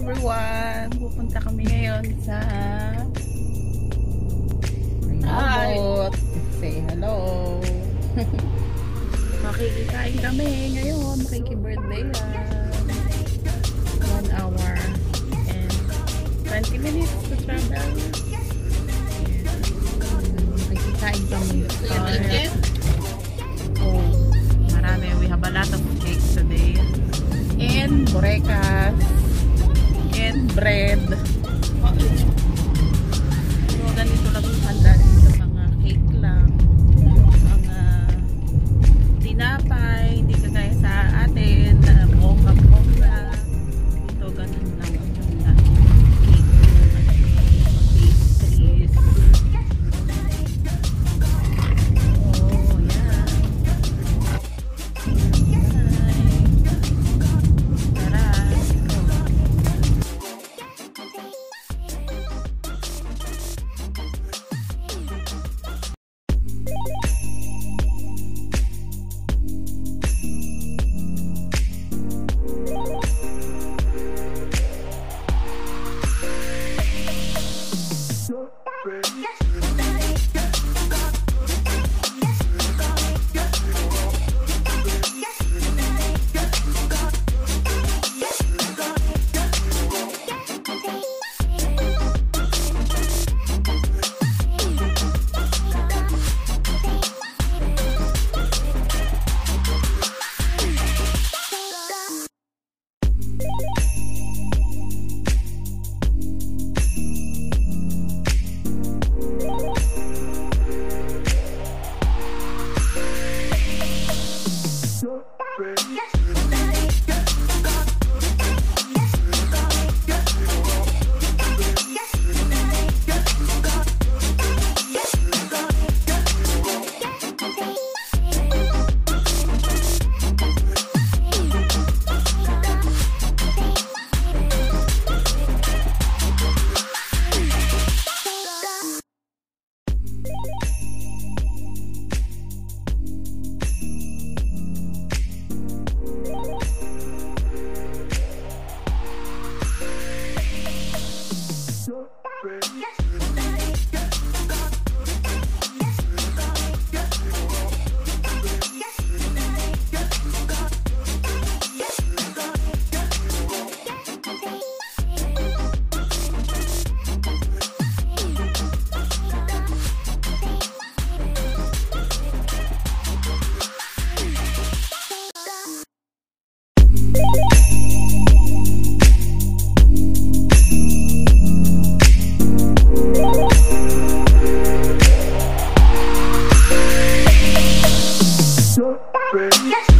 everyone! Pupunta kami ngayon sa Hi. Abot. Say hello. Makikikain kami ngayon. Makiki-birthday yan. One hour and 20 minutes to travel. Makikikain kami. Oh, marami. We have a lot of cakes today. And burekas. And bread. So, ganito lang yung handa dito. Mga cake lang. Mga tinapay. Dito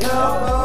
Help